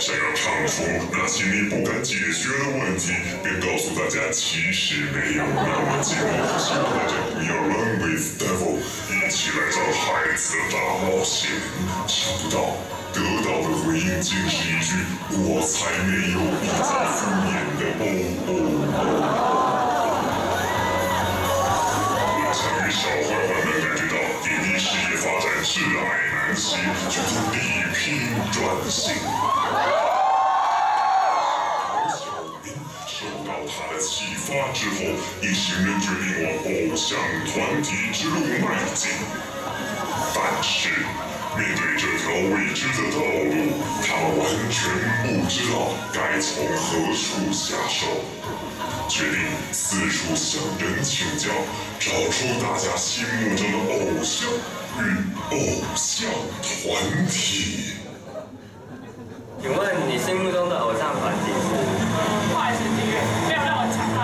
想要唱出那些你不敢解决的问题，便告诉大家其实没有那么简单。希望大家不要 run with devil，一起来找孩子的大冒险。想不到得到的回应竟是一句“我才没有”，一再敷衍的哦爱难行，决定力拼转型。小明受到他的启发之后，一行人决定往偶像团体之路迈进。但是，面对这条未知的道路，他完全不知道该从何处下手。决定四处向人请教，找出大家心目中的偶像与偶像团体。请问你心目中的偶像团体是？不好意思，订阅没有让我抢啊！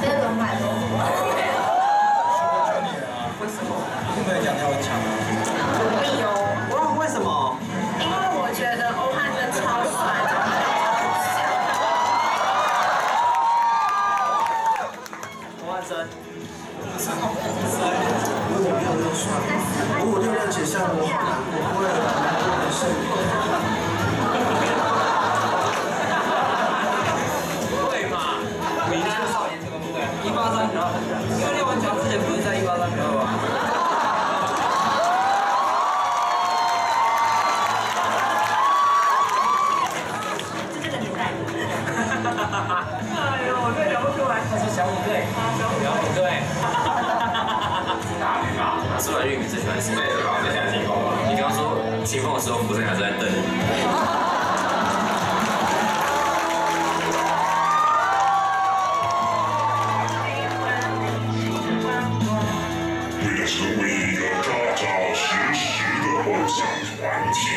这个怎么？买的？为什么？你没有讲要抢啊？不必哦，哇，为什么？因为我觉得欧汉真超帅，长得超像。黄五五六六算，五五六六解像我，我不会的，对嘛？明星少年这个部队，一八三然后因为练完墙之前不是在一八三然后小虎队，小虎队。大鱼吧？苏软玉，你最喜欢谁？对的吧？最喜欢清风？你刚刚说清风的时候，福生还是在瞪你。为了成为一个扎扎实实的偶像团体，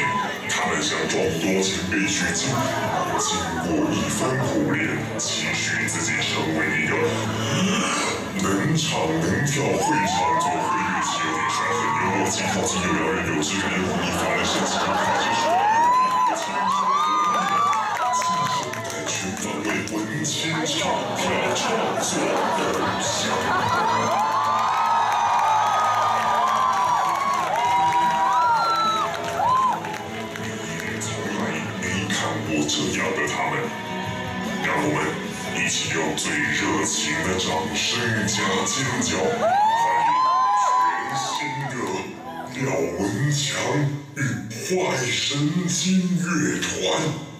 他们想众多前辈取经。经过一番苦练，期许自己成为一个能唱能跳、会唱作、会乐器、有点帅、很有逻辑、靠近又撩人、有质感、有武艺、发人深省、开始说有一个青春活力、新生代全方位文青唱跳创作有这样的他们，让我们一起用最热情的掌声加尖叫，欢迎全新的廖文强与坏神经乐团。